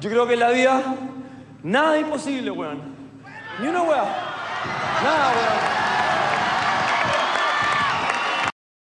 Yo creo que en la vida nada es imposible, weón. Ni una weá.